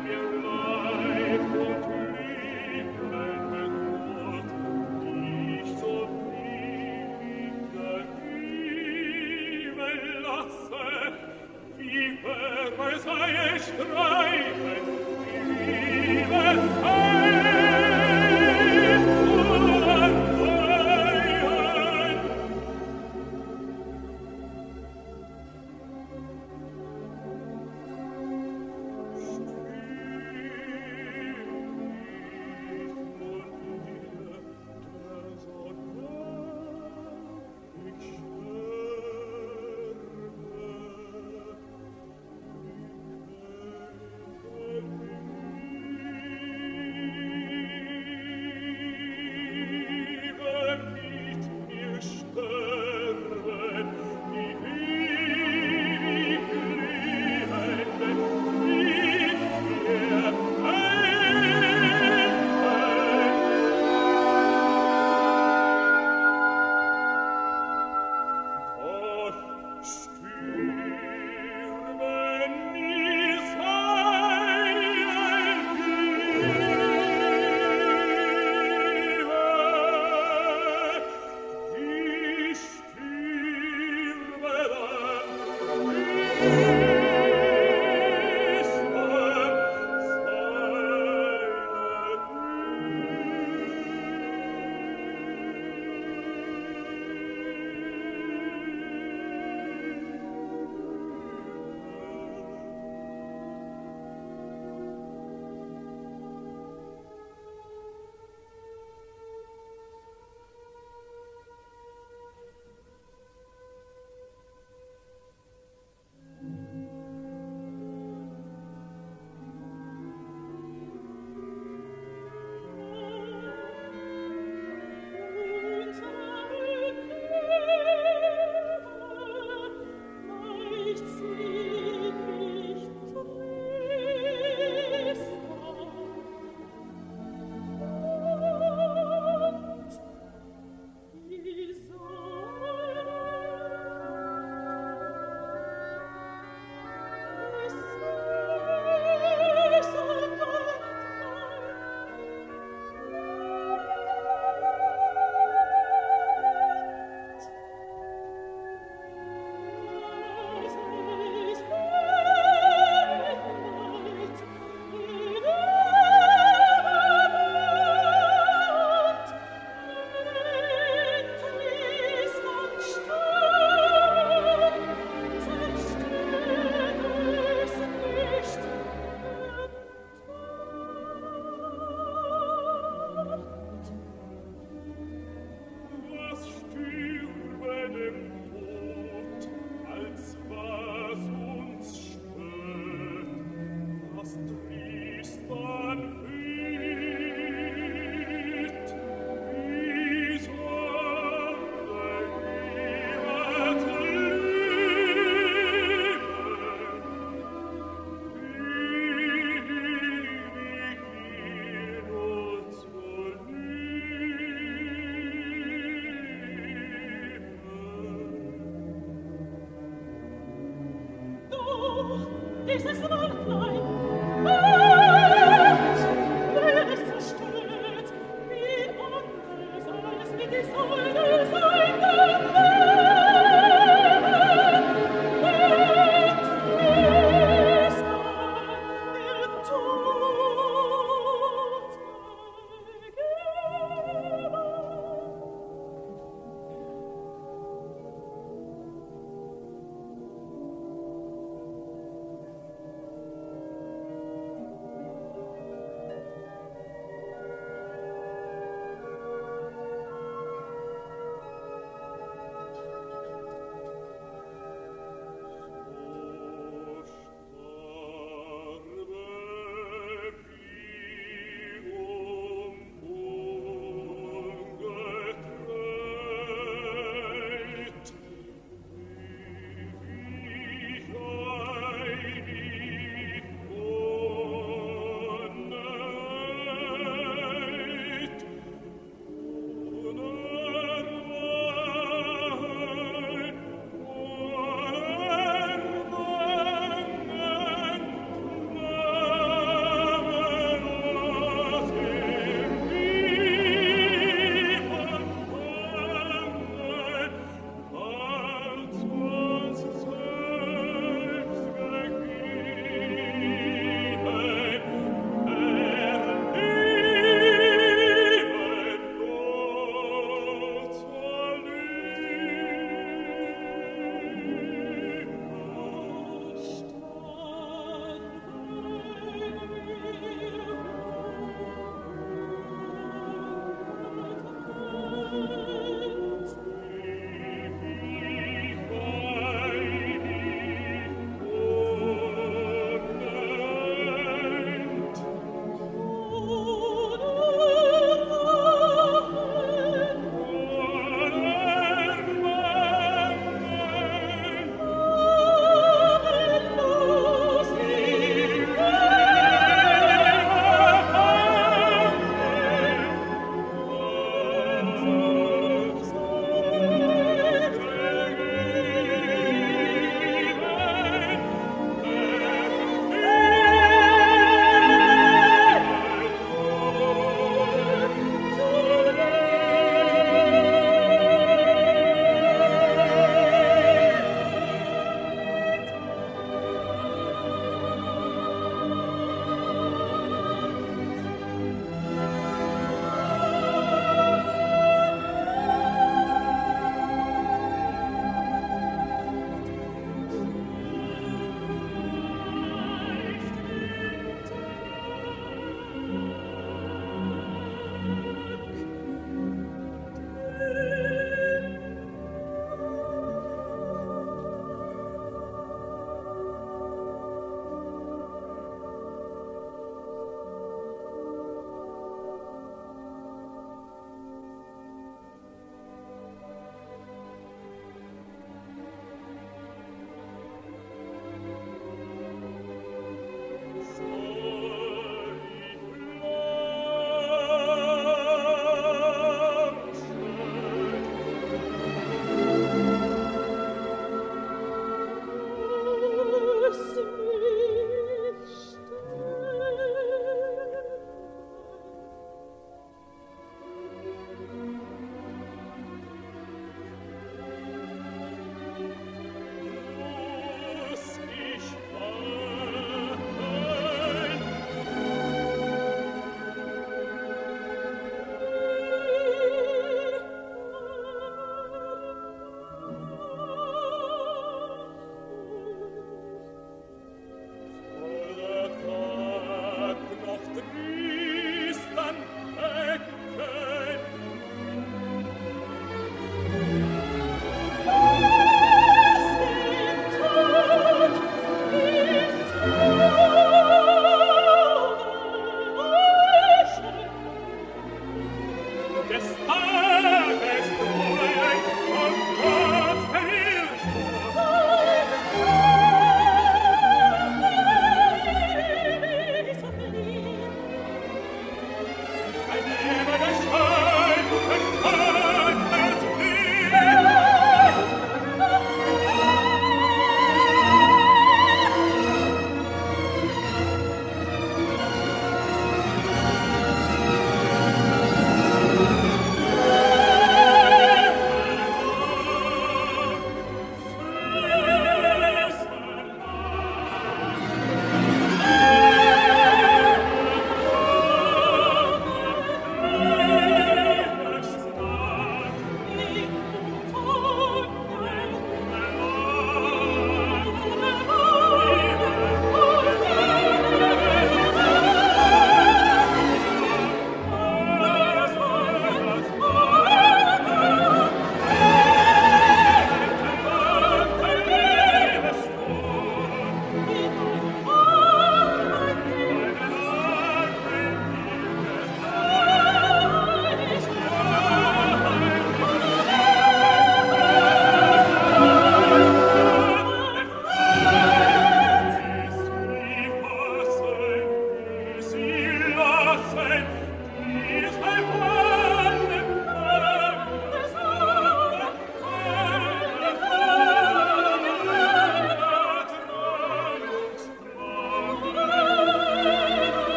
Premier Lord.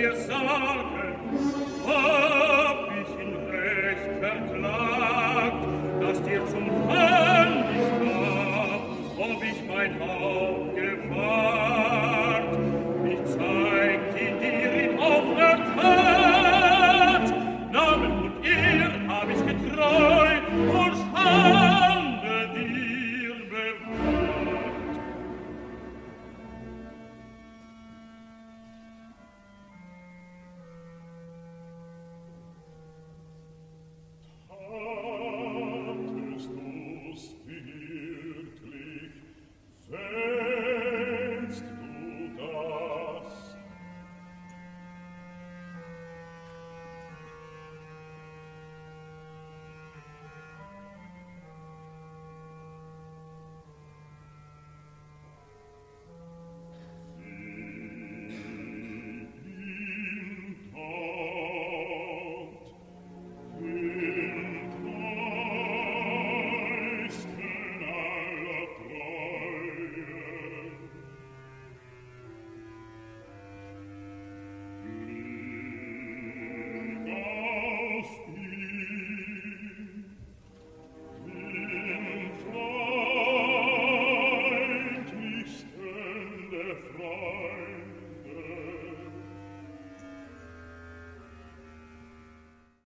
mir Salat.